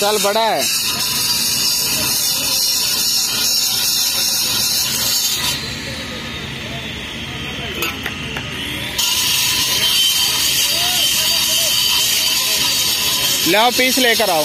चल बड़ा है। लाओ पीस लेकर आओ।